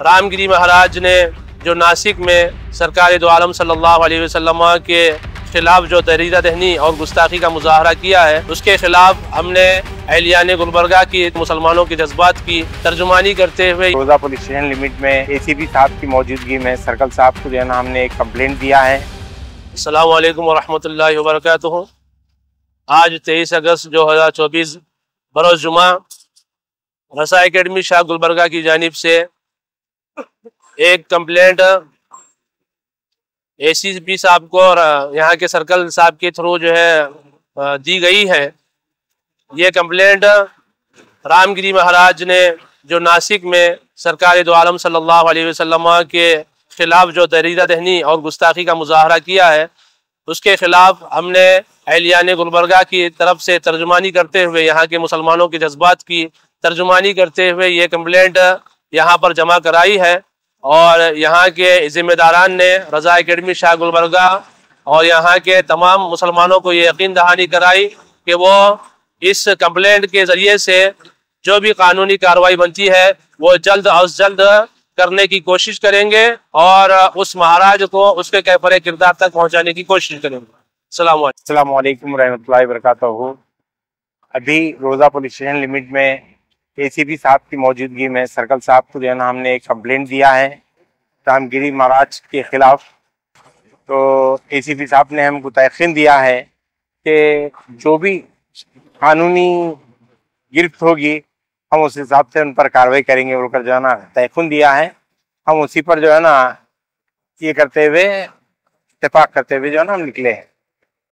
रामगिरी महाराज ने जो नासिक में सरकार दो आलम सल्लल्लाहु अलैहि वसल्लम के खिलाफ जो तहरीर दहनी और गुस्ताखी का मुजाहरा किया है उसके खिलाफ हमने अहलियान गुलबरगा की मुसलमानों के जज्बात की तर्जुमानी करते हुए रोजा पुलिस स्टेशन लिमिट में एसीपी साहब की मौजूदगी में सर्कल साहब को जो है ना हमने एक कंप्लेंट दिया है। अल्लाम वरहमतुल्लाहि वबरकातुहू। आज तेईस अगस्त दो हज़ार चौबीस बरोज़ जुमा रसा अकेडमी शाह गुलबरगा की जानिब से एक कंप्लेंट एसीपी साहब को और यहाँ के सर्कल साहब के थ्रू जो है दी गई है। ये कंप्लेंट रामगिरी महाराज ने जो नासिक में सरकार दो आलम सल्लल्लाहु अलैहि वसल्लम के खिलाफ जो तहरीर दहनी और गुस्ताखी का मुजाहरा किया है, उसके खिलाफ हमने अहलियान गुलबरगा की तरफ़ से तर्जुमानी करते हुए, यहाँ के मुसलमानों के जज्बात की तर्जुमानी करते हुए ये कंप्लेंट यहाँ पर जमा कराई है। और यहाँ के ज़िम्मेदारान ने रज़ा अकेडमी शाह गुलबरगा और यहाँ के तमाम मुसलमानों को ये यकीन दहानी कराई कि वो इस कंप्लेंट के ज़रिए से जो भी कानूनी कार्रवाई बनती है, वो जल्द अज जल्द करने की कोशिश करेंगे और उस महाराज को उसके कैफर किरदार तक पहुँचाने की कोशिश करेंगे। रहमतुल्लाहि वरकatuh अभी रोज़ा पुलिस स्टेशन लिमिट में एसीपी साहब की मौजूदगी में सर्कल साहब को जो है ना हमने एक कंप्लेंट दिया है रामगिरी महाराज के खिलाफ। तो एसीपी साहब ने हमको तयन दिया है कि जो भी कानूनी गिरफ्त होगी, हम उस हिसाब से उन पर कार्रवाई करेंगे बोलकर जो है ना तयन दिया है। हम उसी पर जो है ना ये करते हुए इतफाक करते हुए जो है ना हम निकले हैं।